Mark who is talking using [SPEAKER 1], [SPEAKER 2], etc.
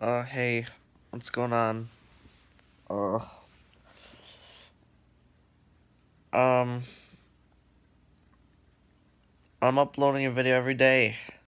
[SPEAKER 1] Uh, hey, what's going on? Uh, um, I'm uploading a video every day.